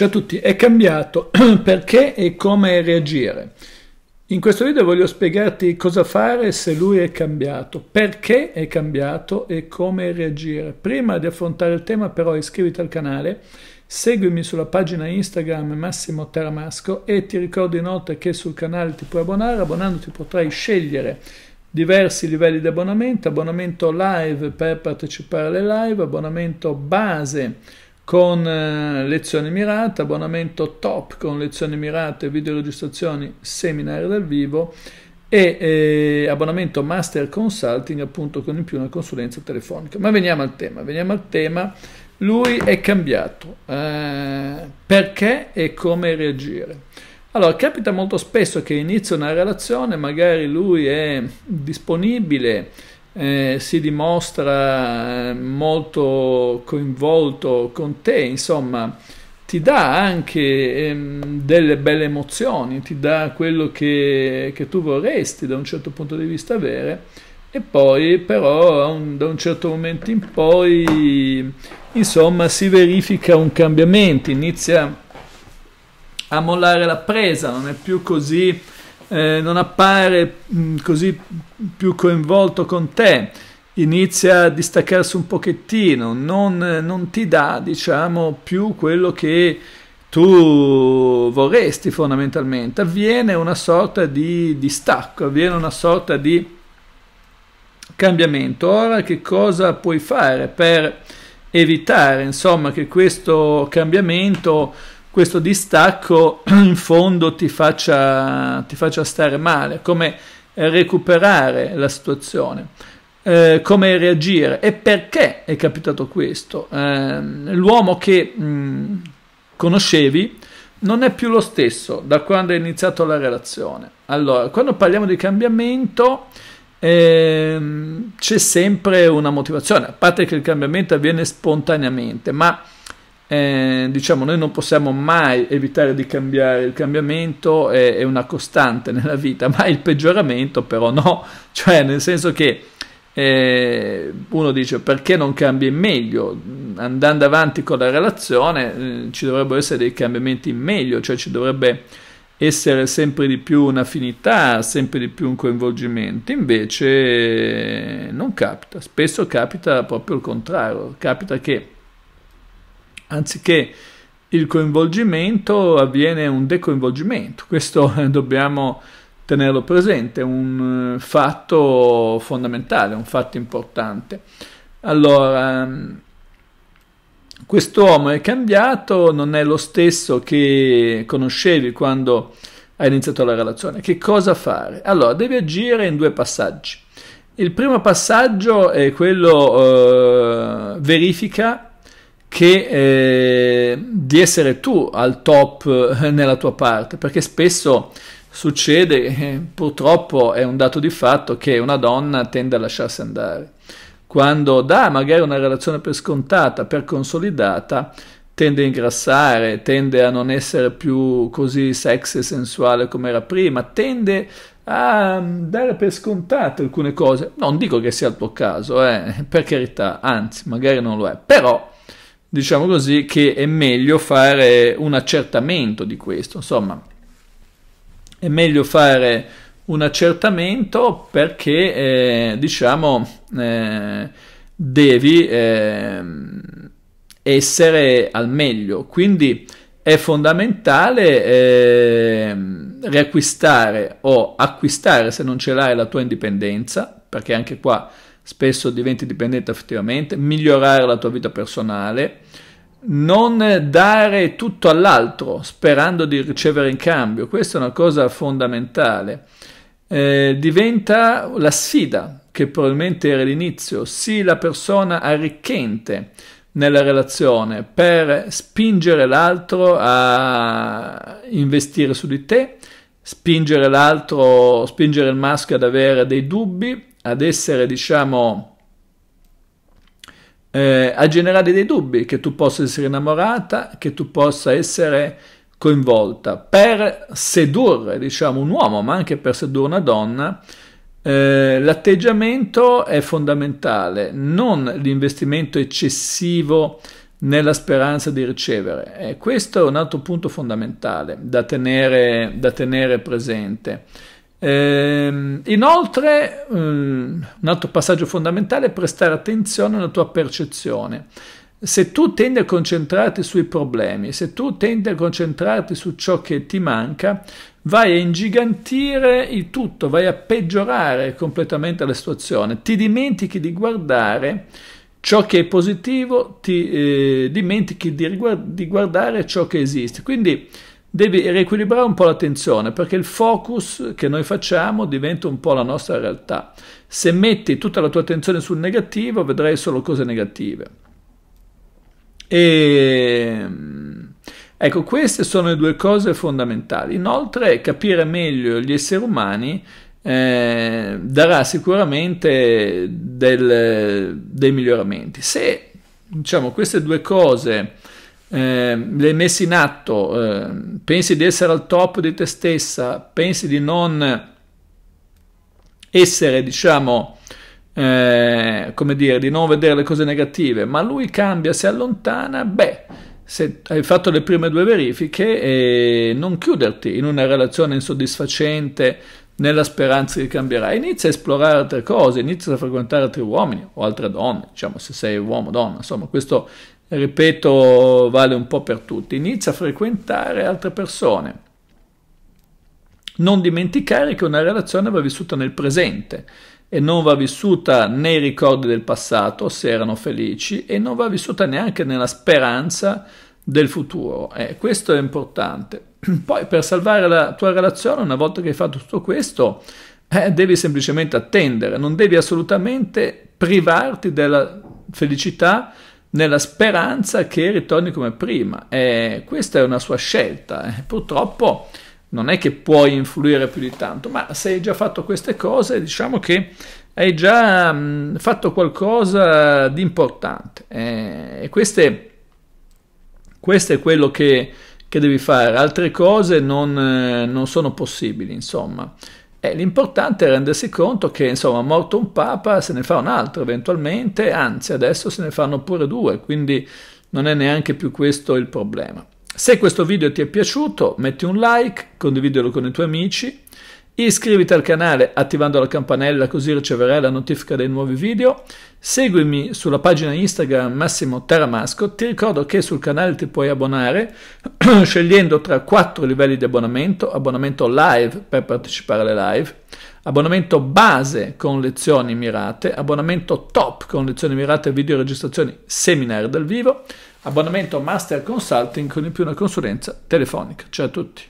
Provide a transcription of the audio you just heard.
Ciao a tutti, è cambiato perché e come reagire. In questo video voglio spiegarti cosa fare se lui è cambiato, perché è cambiato e come reagire. Prima di affrontare il tema però iscriviti al canale, seguimi sulla pagina Instagram Massimo Teramasco e ti ricordo inoltre che sul canale ti puoi abbonare, abbonandoti potrai scegliere diversi livelli di abbonamento, abbonamento live per partecipare alle live, abbonamento base con eh, lezioni mirate, abbonamento top con lezioni mirate, video registrazioni, seminari dal vivo e eh, abbonamento master consulting appunto con in più una consulenza telefonica. Ma veniamo al tema, veniamo al tema. Lui è cambiato. Eh, perché e come reagire? Allora, capita molto spesso che inizia una relazione, magari lui è disponibile, eh, si dimostra eh, molto coinvolto con te, insomma, ti dà anche ehm, delle belle emozioni, ti dà quello che, che, tu vorresti da un certo punto di vista avere, e poi però un, da un certo momento in poi, insomma, si verifica un cambiamento, inizia a mollare la presa, non è più così eh, non appare mh, mm, così più coinvolto con te, inizia a distaccarsi un pochettino, non, non ti dà, diciamo, più quello che tu vorresti fondamentalmente. Avviene una sorta di distacco, avviene una sorta di cambiamento. Ora che cosa puoi fare per evitare, insomma, che questo cambiamento questo distacco in fondo ti faccia, ti faccia stare male, come recuperare la situazione, eh, come reagire e perché è capitato questo. Eh, l'uomo che mh, conoscevi non è più lo stesso da quando è iniziato la relazione. Allora, quando parliamo di cambiamento, eh, c'è sempre una motivazione, a parte che il cambiamento avviene spontaneamente, ma eh, diciamo noi non possiamo mai evitare di cambiare, il cambiamento è, è, una costante nella vita, ma il peggioramento però no, cioè nel senso che eh, uno dice perché non cambia in meglio, andando avanti con la relazione eh, ci dovrebbero essere dei cambiamenti in meglio, cioè ci dovrebbe essere sempre di più un'affinità, sempre di più un coinvolgimento, invece non capita, spesso capita proprio il contrario, capita che anziché il coinvolgimento avviene un decoinvolgimento. Questo dobbiamo tenerlo presente, è un eh, fatto fondamentale, un fatto importante. Allora, quest'uomo è cambiato, non è lo stesso che conoscevi quando hai iniziato la relazione. Che cosa fare? Allora, devi agire in due passaggi. Il primo passaggio è quello eh, verifica che eh, di essere tu al top eh, nella tua parte, perché spesso succede, eh, purtroppo è un dato di fatto, che una donna tende a lasciarsi andare. Quando dà magari una relazione per scontata, per consolidata, tende a ingrassare, tende a non essere più così sexy e sensuale come era prima, tende a mm, dare per scontate alcune cose. Non dico che sia il tuo caso, eh, per carità, anzi, magari non lo è, però diciamo così, che è meglio fare un accertamento di questo, insomma, è meglio fare un accertamento perché, eh, diciamo, eh, devi eh, essere al meglio, quindi è fondamentale eh, riacquistare o acquistare se non ce l'hai la tua indipendenza, perché anche qua spesso diventi dipendente effettivamente, migliorare la tua vita personale, non dare tutto all'altro sperando di ricevere in cambio, questa è una cosa fondamentale. Eh, diventa la sfida che probabilmente era l'inizio, sii la persona arricchente nella relazione per spingere l'altro a investire su di te, spingere l'altro, spingere il maschio ad avere dei dubbi, ad essere, diciamo, eh, a generare dei dubbi, che tu possa essere innamorata, che tu possa essere coinvolta. Per sedurre, diciamo, un uomo, ma anche per sedurre una donna, eh, l'atteggiamento è fondamentale, non l'investimento eccessivo nella speranza di ricevere. E questo è un altro punto fondamentale da tenere, da tenere presente. Eh, inoltre, um, un altro passaggio fondamentale è prestare attenzione alla tua percezione. Se tu tendi a concentrarti sui problemi, se tu tendi a concentrarti su ciò che ti manca, vai a ingigantire il tutto, vai a peggiorare completamente la situazione, ti dimentichi di guardare ciò che è positivo, ti eh, dimentichi di, di guardare ciò che esiste. Quindi devi riequilibrare un po' l'attenzione perché il focus che noi facciamo diventa un po' la nostra realtà. Se metti tutta la tua attenzione sul negativo, vedrai solo cose negative. E ecco, queste sono le due cose fondamentali. Inoltre, capire meglio gli esseri umani eh, darà sicuramente del, dei miglioramenti. Se diciamo queste due cose eh, le hai messe in atto, eh, pensi di essere al top di te stessa, pensi di non essere, diciamo, eh, come dire, di non vedere le cose negative, ma lui cambia, si allontana, beh, se hai fatto le prime due verifiche, eh, non chiuderti in una relazione insoddisfacente nella speranza che cambierà. Inizia a esplorare altre cose, inizia a frequentare altri uomini o altre donne, diciamo se sei uomo o donna, insomma questo ripeto vale un po' per tutti. Inizia a frequentare altre persone. Non dimenticare che una relazione va vissuta nel presente e non va vissuta nei ricordi del passato, se erano felici, e non va vissuta neanche nella speranza del futuro. Eh, questo è importante. Poi per salvare la tua relazione, una volta che hai fatto tutto questo, eh, devi semplicemente attendere, non devi assolutamente privarti della felicità nella speranza che ritorni come prima. Eh, questa è una sua scelta. Purtroppo non è che puoi influire più di tanto, ma se hai già fatto queste cose, diciamo che hai già mh, fatto qualcosa di importante. E queste, questo è quello che che devi fare, altre cose non, eh, non sono possibili, insomma. E l'importante è rendersi conto che, insomma, morto un papa se ne fa un altro eventualmente, anzi adesso se ne fanno pure due, quindi non è neanche più questo il problema. Se questo video ti è piaciuto, metti un like, condividilo con i tuoi amici, Iscriviti al canale attivando la campanella così riceverai la notifica dei nuovi video. Seguimi sulla pagina Instagram Massimo Teramasco. Ti ricordo che sul canale ti puoi abbonare scegliendo tra quattro livelli di abbonamento: abbonamento live per partecipare alle live, abbonamento base con lezioni mirate, abbonamento top con lezioni mirate, video registrazioni, seminari dal vivo, abbonamento master consulting con in più una consulenza telefonica. Ciao a tutti.